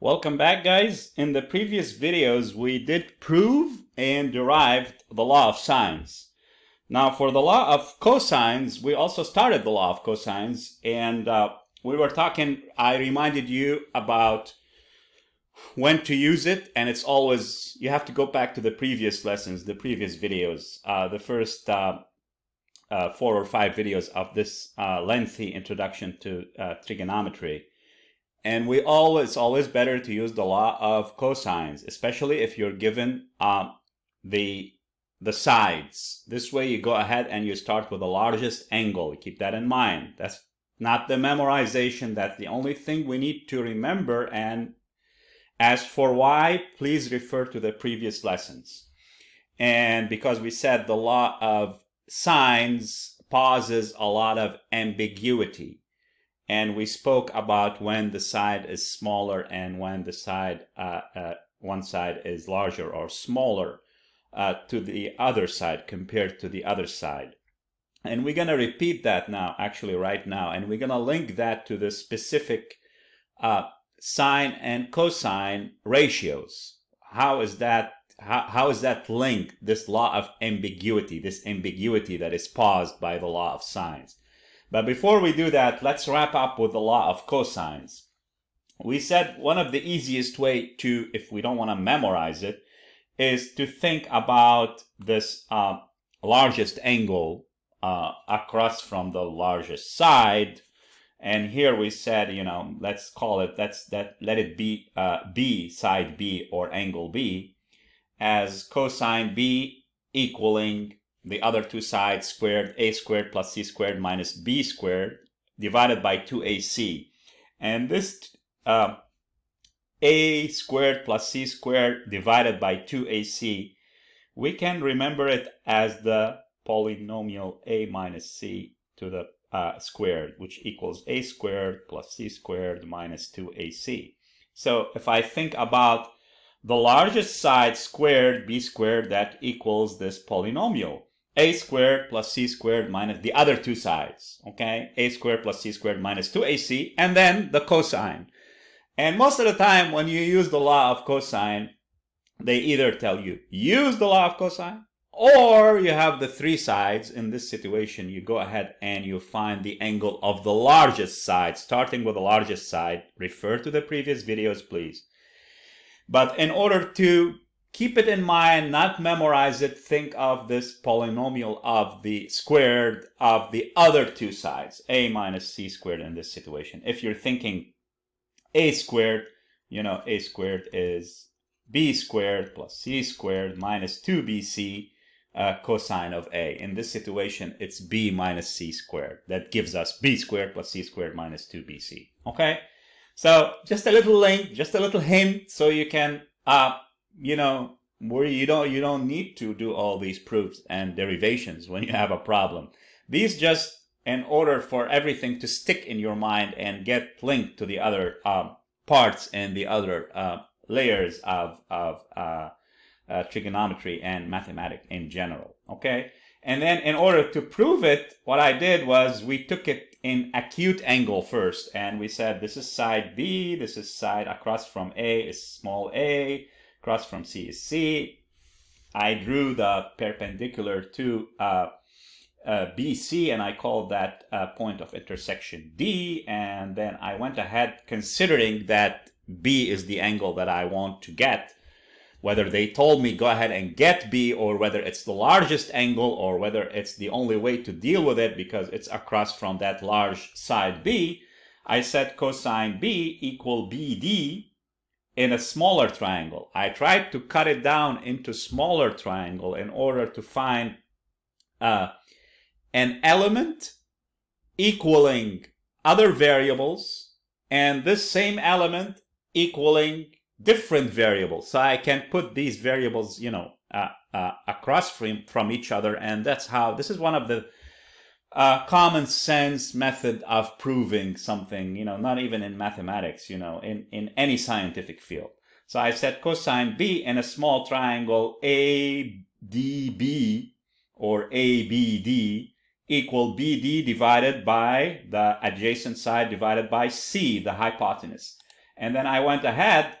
Welcome back guys. In the previous videos we did prove and derived the law of sines. Now for the law of cosines we also started the law of cosines and uh, we were talking, I reminded you about when to use it and it's always, you have to go back to the previous lessons, the previous videos, uh, the first uh, uh four or five videos of this uh, lengthy introduction to uh, trigonometry. And we always, it's always better to use the law of cosines, especially if you're given um, the the sides. This way you go ahead and you start with the largest angle. Keep that in mind. That's not the memorization. That's the only thing we need to remember. And as for why, please refer to the previous lessons. And because we said the law of sines pauses a lot of ambiguity and we spoke about when the side is smaller and when the side uh, uh, one side is larger or smaller uh, to the other side compared to the other side. And we're going to repeat that now actually right now and we're going to link that to the specific uh, sine and cosine ratios. How is that how, how is that linked this law of ambiguity this ambiguity that is paused by the law of sines but before we do that, let's wrap up with the law of cosines. We said one of the easiest way to, if we don't want to memorize it, is to think about this uh, largest angle uh, across from the largest side. And here we said, you know, let's call it, let's that let it be uh, B, side B or angle B, as cosine B equaling the other two sides squared a squared plus c squared minus b squared divided by 2ac. And this uh, a squared plus c squared divided by 2ac, we can remember it as the polynomial a minus c to the uh, squared, which equals a squared plus c squared minus 2ac. So if I think about the largest side squared, b squared, that equals this polynomial a squared plus c squared minus the other two sides, okay? a squared plus c squared minus 2ac, and then the cosine. And most of the time when you use the law of cosine, they either tell you use the law of cosine, or you have the three sides. In this situation, you go ahead and you find the angle of the largest side, starting with the largest side. Refer to the previous videos, please. But in order to keep it in mind, not memorize it. Think of this polynomial of the squared of the other two sides, a minus c squared in this situation. If you're thinking a squared, you know, a squared is b squared plus c squared minus 2bc uh, cosine of a. In this situation, it's b minus c squared. That gives us b squared plus c squared minus 2bc. Okay? So just a little link, just a little hint so you can uh, you know, where you don't you don't need to do all these proofs and derivations when you have a problem. These just in order for everything to stick in your mind and get linked to the other uh, parts and the other uh, layers of of uh, uh, trigonometry and mathematics in general. Okay, and then in order to prove it, what I did was we took it in acute angle first, and we said this is side B, this is side across from A is small a cross from C is C. I drew the perpendicular to uh, uh, BC and I called that uh, point of intersection D. And then I went ahead considering that B is the angle that I want to get. Whether they told me go ahead and get B or whether it's the largest angle or whether it's the only way to deal with it because it's across from that large side B, I set cosine B equal BD in a smaller triangle. I tried to cut it down into smaller triangle in order to find uh, an element equaling other variables and this same element equaling different variables. So I can put these variables, you know, uh, uh, across from, from each other. And that's how, this is one of the a common sense method of proving something, you know, not even in mathematics, you know, in, in any scientific field. So I said cosine B in a small triangle ADB or ABD equal BD divided by the adjacent side divided by C, the hypotenuse. And then I went ahead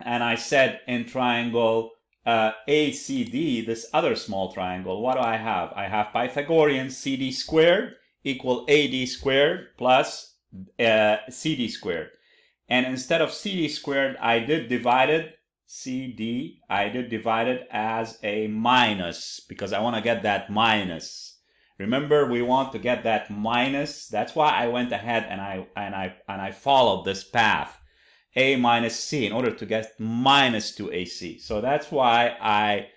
and I said in triangle uh, ACD, this other small triangle, what do I have? I have Pythagorean CD squared equal AD squared plus uh, CD squared. And instead of CD squared, I did divide it, CD, I did divide it as a minus because I want to get that minus. Remember, we want to get that minus. That's why I went ahead and I, and I, and I followed this path. A minus C in order to get minus 2AC. So that's why I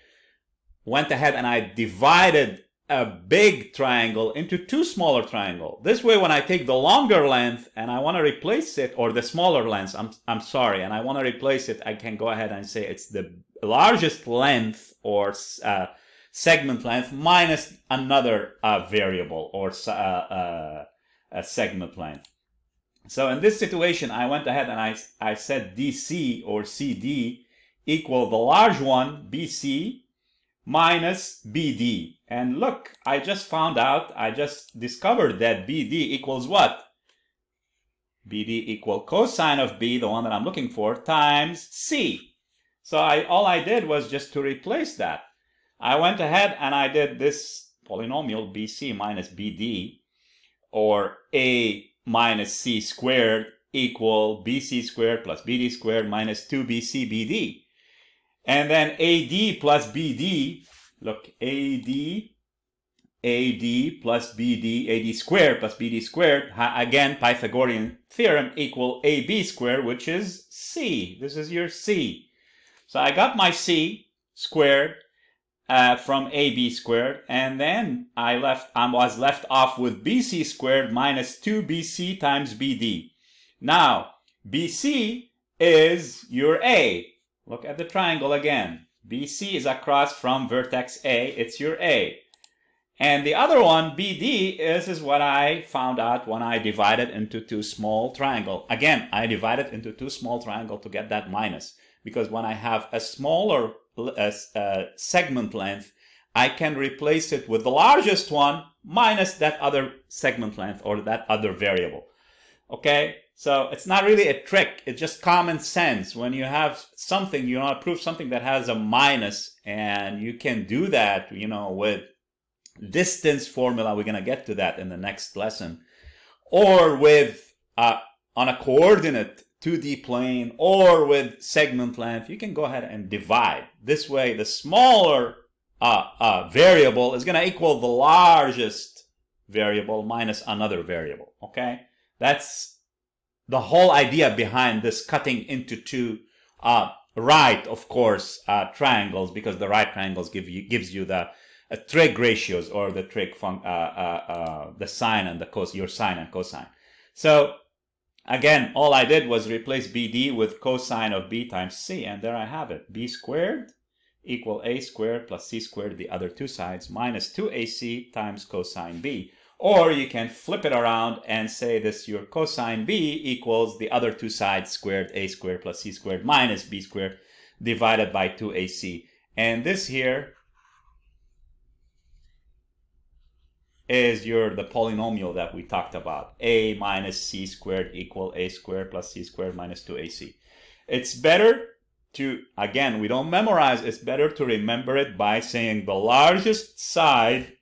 went ahead and I divided a big triangle into two smaller triangle. This way, when I take the longer length and I want to replace it, or the smaller length, I'm, I'm sorry, and I want to replace it, I can go ahead and say it's the largest length or uh, segment length minus another uh, variable or uh, uh segment length. So in this situation, I went ahead and I, I said DC or CD equal the large one, BC, minus BD. And look, I just found out, I just discovered that BD equals what? BD equal cosine of B, the one that I'm looking for, times C. So I, all I did was just to replace that. I went ahead and I did this polynomial BC minus BD, or A minus C squared equal BC squared plus BD squared minus 2BC BD. And then AD plus BD, look, AD, AD plus BD, AD squared plus BD squared, again, Pythagorean theorem equal AB squared, which is C. This is your C. So I got my C squared uh, from AB squared, and then I left, I was left off with BC squared minus 2BC times BD. Now, BC is your A, Look at the triangle again. BC is across from vertex A. It's your A. And the other one, BD, is, is what I found out when I divided into two small triangle. Again, I divided into two small triangle to get that minus. Because when I have a smaller uh, uh, segment length, I can replace it with the largest one minus that other segment length or that other variable. Okay, so it's not really a trick. It's just common sense. When you have something, you want to prove something that has a minus, and you can do that, you know, with distance formula. We're going to get to that in the next lesson. Or with, uh, on a coordinate 2D plane, or with segment length, you can go ahead and divide. This way, the smaller uh, uh, variable is going to equal the largest variable minus another variable, okay? That's the whole idea behind this cutting into two uh, right, of course, uh, triangles because the right triangles give you gives you the uh, trig ratios or the trig fun- uh, uh, uh, the sine and the cos your sine and cosine. So again, all I did was replace BD with cosine of B times C, and there I have it: B squared equal A squared plus C squared the other two sides minus 2AC times cosine B. Or you can flip it around and say this your cosine b equals the other two sides squared a squared plus c squared minus b squared divided by 2ac. And this here is your the polynomial that we talked about. a minus c squared equal a squared plus c squared minus 2ac. It's better to, again, we don't memorize, it's better to remember it by saying the largest side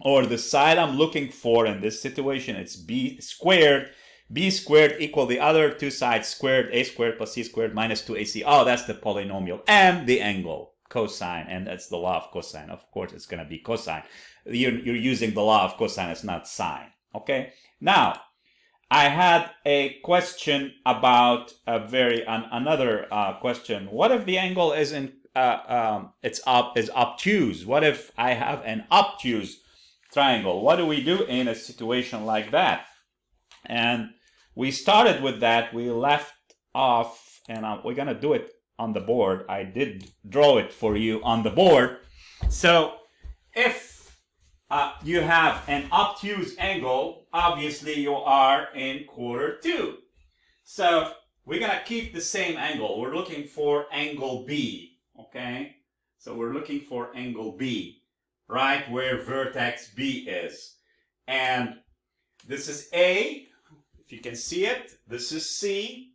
or the side I'm looking for in this situation, it's b squared. b squared equal the other two sides squared, a squared plus c squared minus 2ac. Oh, that's the polynomial. And the angle, cosine, and that's the law of cosine. Of course, it's going to be cosine. You're, you're using the law of cosine, it's not sine. Okay? Now, I had a question about a very an, another uh, question. What if the angle is in uh, um, it's up is obtuse? What if I have an obtuse triangle. What do we do in a situation like that? And we started with that. We left off, and uh, we're to do it on the board. I did draw it for you on the board. So if uh, you have an obtuse angle, obviously you are in quarter two. So we're to keep the same angle. We're looking for angle B, okay? So we're looking for angle B right where vertex B is. And this is A, if you can see it. This is C.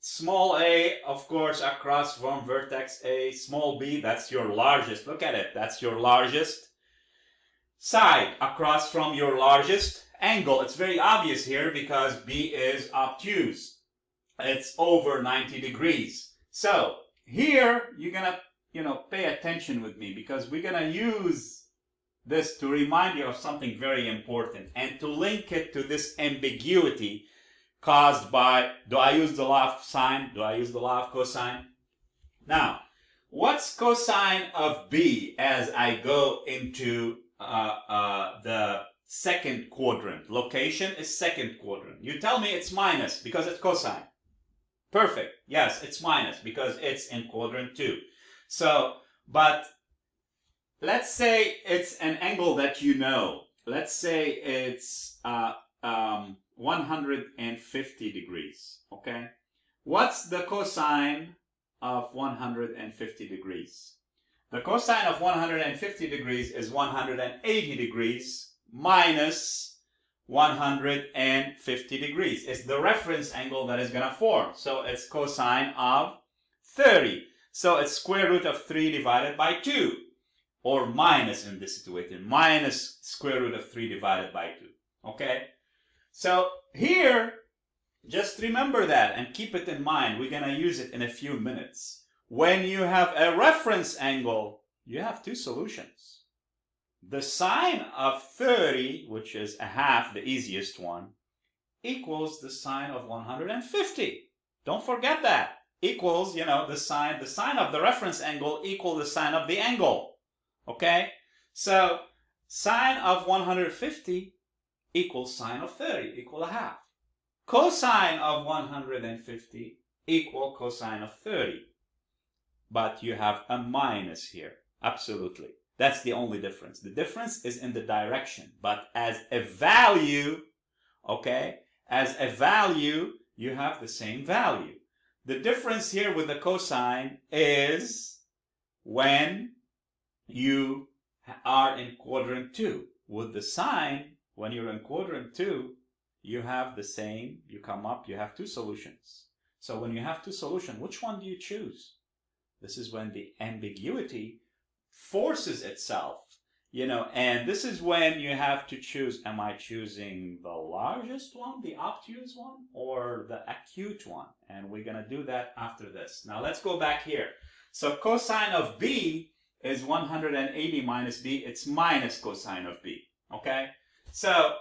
small a, of course, across from vertex A, small b, that's your largest. Look at it, that's your largest side across from your largest angle. It's very obvious here because B is obtuse. It's over 90 degrees. So here you're gonna, you know, pay attention with me because we're gonna use this to remind you of something very important and to link it to this ambiguity caused by, do I use the law of sine? Do I use the law of cosine? Now, what's cosine of B as I go into uh, uh, the second quadrant. Location is second quadrant. You tell me it's minus because it's cosine. Perfect. Yes, it's minus because it's in quadrant 2. So, but let's say it's an angle that you know. Let's say it's uh, um, 150 degrees. Okay. What's the cosine of 150 degrees? The cosine of 150 degrees is 180 degrees minus 150 degrees. It's the reference angle that is going to form. So it's cosine of 30. So it's square root of 3 divided by 2. Or minus in this situation. Minus square root of 3 divided by 2. Okay? So here, just remember that and keep it in mind. We're going to use it in a few minutes. When you have a reference angle, you have two solutions. The sine of 30, which is a half, the easiest one, equals the sine of 150. Don't forget that. Equals, you know, the sine, the sine of the reference angle equal the sine of the angle. Okay? So, sine of 150 equals sine of 30, equal a half. Cosine of 150 equal cosine of 30 but you have a minus here. Absolutely. That's the only difference. The difference is in the direction, but as a value, okay, as a value, you have the same value. The difference here with the cosine is when you are in quadrant 2. With the sine, when you're in quadrant 2, you have the same, you come up, you have two solutions. So when you have two solutions, which one do you choose? This is when the ambiguity forces itself, you know, and this is when you have to choose, am I choosing the largest one, the obtuse one, or the acute one? And we're going to do that after this. Now let's go back here. So cosine of B is 180 minus B. It's minus cosine of B, okay? So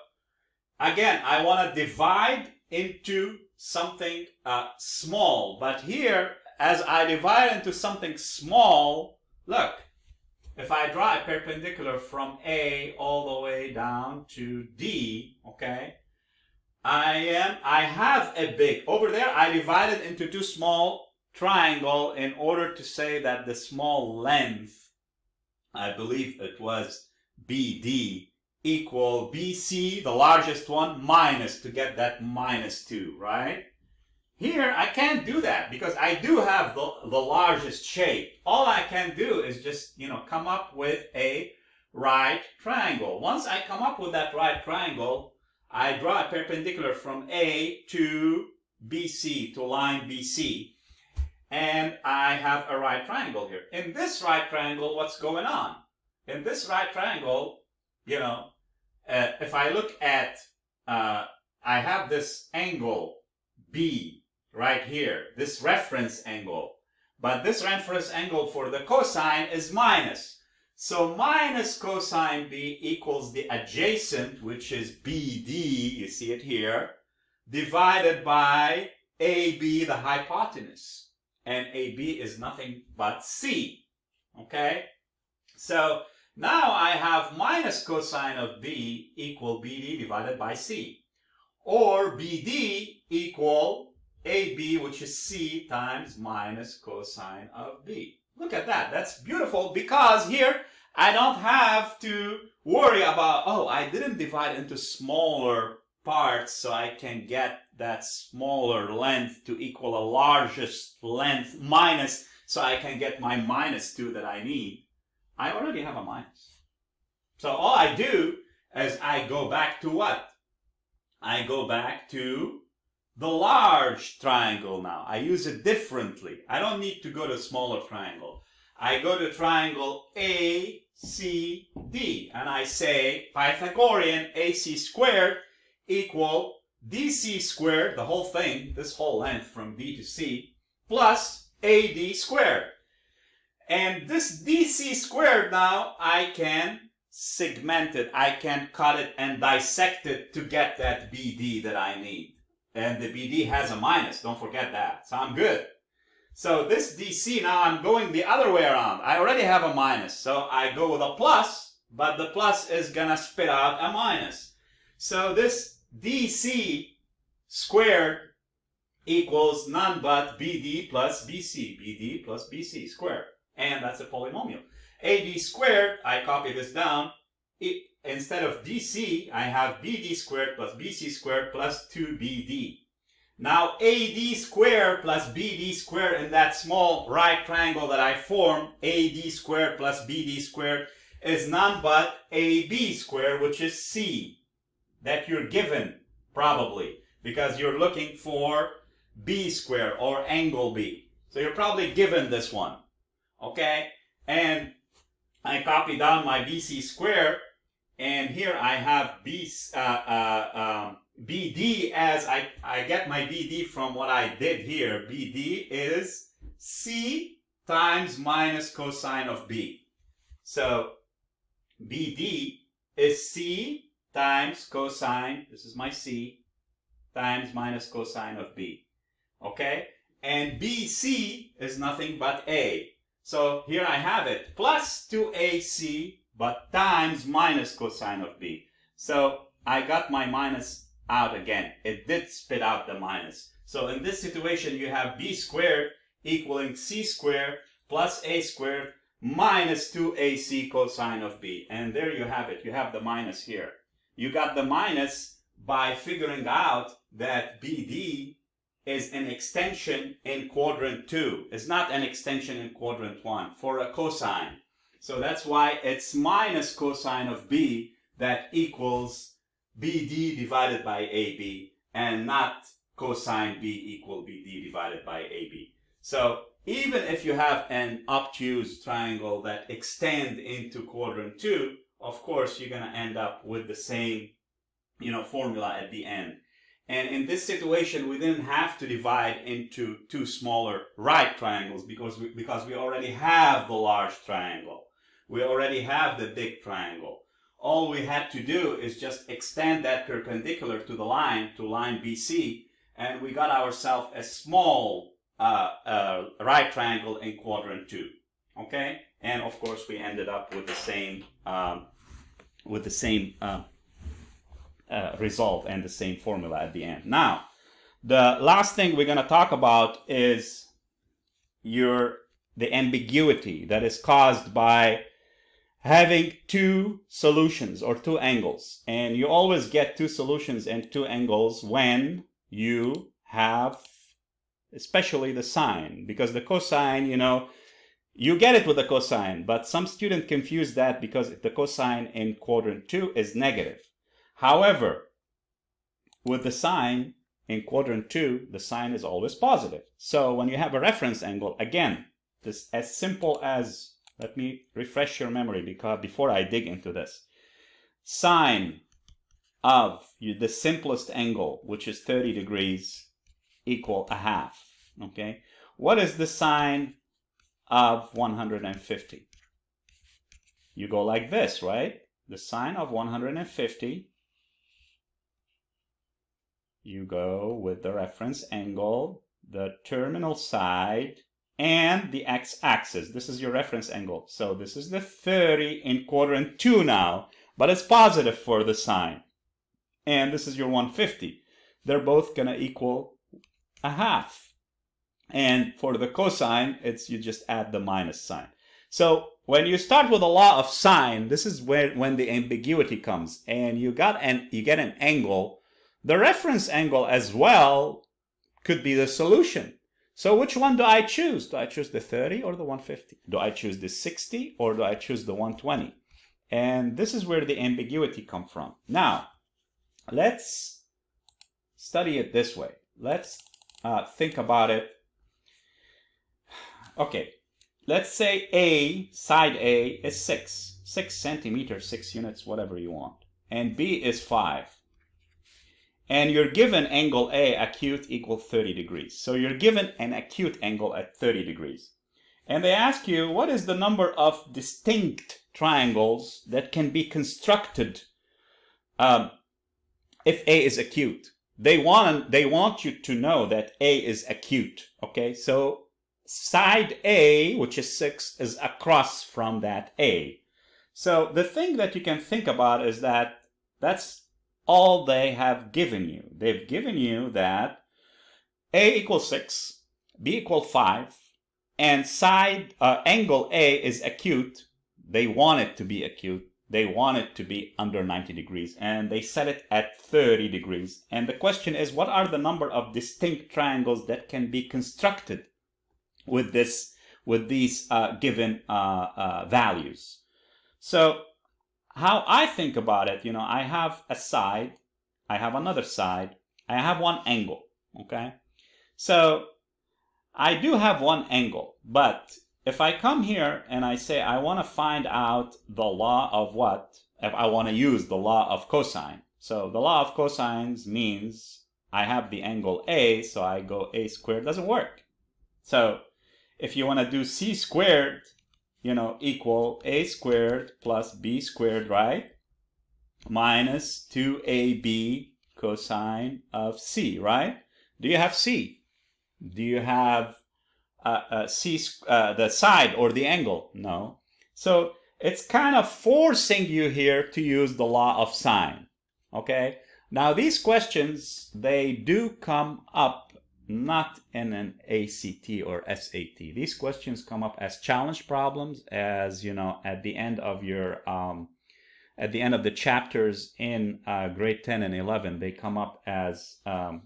again, I want to divide into something uh, small, but here as I divide into something small, look, if I draw a perpendicular from A all the way down to D, okay, I am, I have a big, over there I divided into two small triangle in order to say that the small length, I believe it was BD, equal BC, the largest one, minus to get that minus 2, right? Here, I can't do that because I do have the, the largest shape. All I can do is just, you know, come up with a right triangle. Once I come up with that right triangle, I draw a perpendicular from A to BC, to line BC. And I have a right triangle here. In this right triangle, what's going on? In this right triangle, you know, uh, if I look at, uh, I have this angle B right here, this reference angle. But this reference angle for the cosine is minus. So minus cosine B equals the adjacent, which is BD, you see it here, divided by AB, the hypotenuse. And AB is nothing but C. Okay? So now I have minus cosine of B equal BD divided by C. Or BD equal AB, which is C times minus cosine of B. Look at that. That's beautiful because here I don't have to worry about, oh, I didn't divide into smaller parts so I can get that smaller length to equal a largest length minus so I can get my minus 2 that I need. I already have a minus. So all I do is I go back to what? I go back to the large triangle now. I use it differently. I don't need to go to smaller triangle. I go to triangle A, C, D, and I say Pythagorean AC squared equal DC squared, the whole thing, this whole length from B to C, plus AD squared. And this DC squared now, I can segment it, I can cut it and dissect it to get that BD that I need. And the BD has a minus, don't forget that. So I'm good. So this DC, now I'm going the other way around. I already have a minus, so I go with a plus, but the plus is gonna spit out a minus. So this DC squared equals none but BD plus BC, BD plus BC squared. And that's a polynomial. AD squared, I copy this down. It, instead of DC, I have BD squared plus BC squared plus 2BD. Now AD squared plus BD squared in that small right triangle that I form, AD squared plus BD squared, is none but AB squared, which is C, that you're given, probably, because you're looking for B squared or angle B. So you're probably given this one, okay? And I copy down my BC squared, and here I have B, uh, uh, um, BD as I, I get my BD from what I did here. BD is C times minus cosine of B. So BD is C times cosine, this is my C, times minus cosine of B. Okay? And BC is nothing but A. So here I have it, plus 2AC, but times minus cosine of B. So I got my minus out again. It did spit out the minus. So in this situation, you have b squared equaling c squared plus a squared minus 2ac cosine of b. And there you have it. You have the minus here. You got the minus by figuring out that BD is an extension in quadrant 2. It's not an extension in quadrant 1 for a cosine. So that's why it's minus cosine of B that equals BD divided by AB and not cosine B equal BD divided by AB. So even if you have an obtuse triangle that extend into quadrant 2, of course you're going to end up with the same you know, formula at the end. And in this situation, we didn't have to divide into two smaller right triangles because we, because we already have the large triangle. We already have the big triangle all we had to do is just extend that perpendicular to the line, to line BC, and we got ourselves a small uh, uh, right triangle in quadrant 2. Okay? And of course we ended up with the same, um, with the same uh, uh result and the same formula at the end. Now, the last thing we're going to talk about is your the ambiguity that is caused by having two solutions or two angles. And you always get two solutions and two angles when you have especially the sine because the cosine, you know, you get it with the cosine, but some student confuse that because the cosine in quadrant 2 is negative. However, with the sine in quadrant 2, the sine is always positive. So when you have a reference angle, again, this as simple as let me refresh your memory because before I dig into this. Sine of the simplest angle, which is 30 degrees, equal a half. Okay. What is the sine of 150? You go like this, right? The sine of 150, you go with the reference angle, the terminal side and the x-axis. This is your reference angle. So this is the 30 in quadrant 2 now, but it's positive for the sine. And this is your 150. They're both going to equal a half. And for the cosine, it's you just add the minus sign. So when you start with a law of sine, this is where when the ambiguity comes, and you got an you get an angle. The reference angle as well could be the solution. So which one do I choose? Do I choose the 30 or the 150? Do I choose the 60 or do I choose the 120? And this is where the ambiguity come from. Now, let's study it this way. let's uh, think about it. Okay, let's say A, side A is 6, 6 centimeters, 6 units, whatever you want. And B is 5. And you're given angle A acute equal 30 degrees. So you're given an acute angle at 30 degrees. And they ask you, what is the number of distinct triangles that can be constructed um, if A is acute? They want, they want you to know that A is acute, okay? So side A, which is 6, is across from that A. So the thing that you can think about is that that's all they have given you. They've given you that A equals 6, B equals 5, and side uh, angle A is acute. They want it to be acute. They want it to be under 90 degrees and they set it at 30 degrees. And the question is, what are the number of distinct triangles that can be constructed with this, with these uh, given uh, uh, values? So how I think about it, you know, I have a side, I have another side, I have one angle, okay? So I do have one angle, but if I come here and I say I want to find out the law of what, if I want to use the law of cosine. So the law of cosines means I have the angle A, so I go A squared, doesn't work. So if you want to do C squared, you know, equal A squared plus B squared, right? Minus 2AB cosine of C, right? Do you have C? Do you have uh, uh, C, uh, the side or the angle? No. So it's kind of forcing you here to use the law of sine. Okay. Now these questions, they do come up not in an ACT or SAT. These questions come up as challenge problems, as you know, at the end of your um, at the end of the chapters in uh, grade 10 and 11, they come up as um,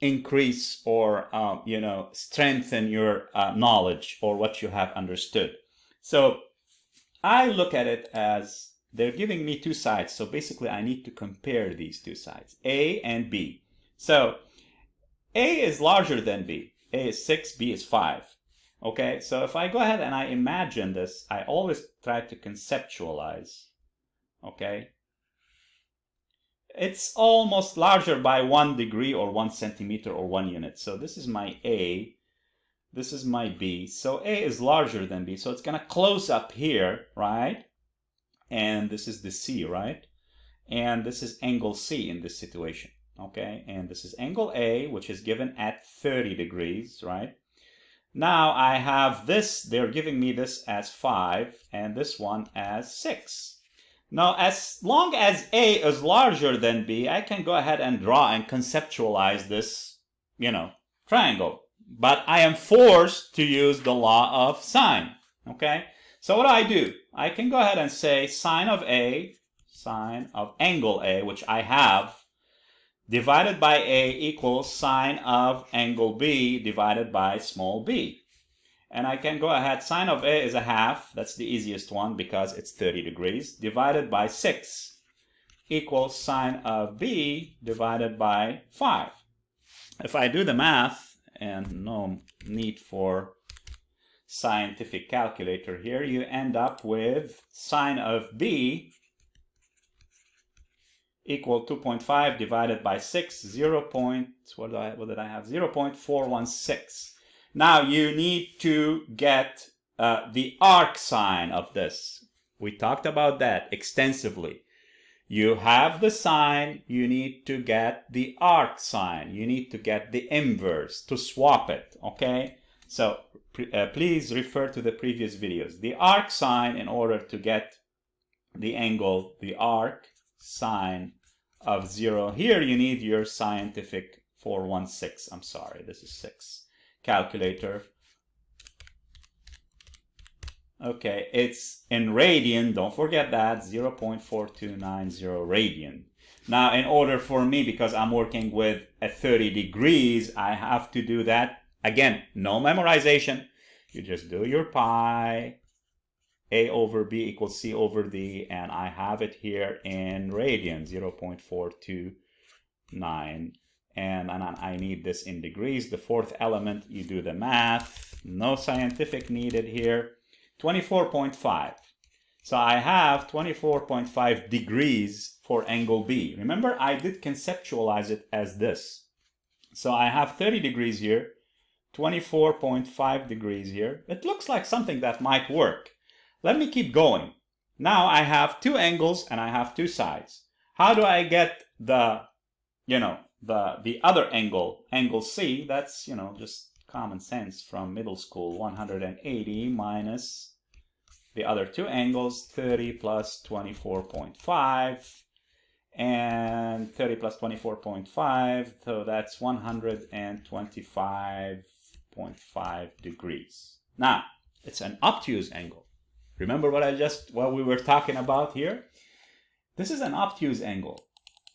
increase or uh, you know strengthen your uh, knowledge or what you have understood. So I look at it as they're giving me two sides. So basically, I need to compare these two sides, A and B. So a is larger than B. A is 6, B is 5. Okay, so if I go ahead and I imagine this, I always try to conceptualize. Okay, it's almost larger by one degree or one centimeter or one unit. So this is my A, this is my B. So A is larger than B, so it's gonna close up here, right? And this is the C, right? And this is angle C in this situation okay? And this is angle A, which is given at 30 degrees, right? Now I have this, they're giving me this as 5 and this one as 6. Now, as long as A is larger than B, I can go ahead and draw and conceptualize this, you know, triangle. But I am forced to use the law of sine, okay? So what do I do? I can go ahead and say sine of A, sine of angle A, which I have divided by A equals sine of angle B divided by small b. And I can go ahead, sine of A is a half, that's the easiest one because it's 30 degrees, divided by 6 equals sine of B divided by 5. If I do the math, and no need for scientific calculator here, you end up with sine of B equal 2.5 divided by 6, 0. Point, what, I, what did I have? 0 0.416. Now you need to get uh, the arcsine of this. We talked about that extensively. You have the sine, you need to get the arcsine. You need to get the inverse to swap it, okay? So uh, please refer to the previous videos. The arcsine in order to get the angle, the arc sine of 0. Here you need your scientific 416. I'm sorry, this is 6 calculator. Okay, it's in radian. Don't forget that 0.4290 radian. Now, in order for me, because I'm working with a 30 degrees, I have to do that. Again, no memorization. You just do your pi a over b equals c over d, and I have it here in radian, 0.429, and, and I need this in degrees. The fourth element, you do the math. No scientific needed here. 24.5. So I have 24.5 degrees for angle B. Remember, I did conceptualize it as this. So I have 30 degrees here, 24.5 degrees here. It looks like something that might work. Let me keep going. Now I have two angles and I have two sides. How do I get the, you know, the, the other angle, angle C? That's, you know, just common sense from middle school. 180 minus the other two angles, 30 plus 24.5 and 30 plus 24.5 so that's 125.5 degrees now it's an obtuse angle remember what i just what we were talking about here this is an obtuse angle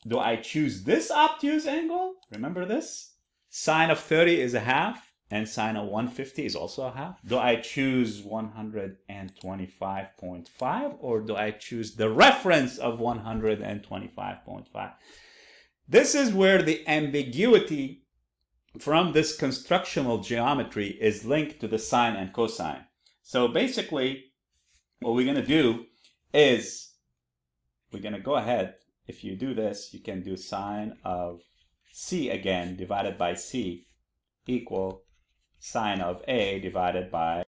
do i choose this obtuse angle remember this sine of 30 is a half and sine of 150 is also a half. Do I choose 125.5 or do I choose the reference of 125.5? This is where the ambiguity from this constructional geometry is linked to the sine and cosine. So basically, what we're going to do is we're going to go ahead. If you do this, you can do sine of c again divided by c equal sine of A divided by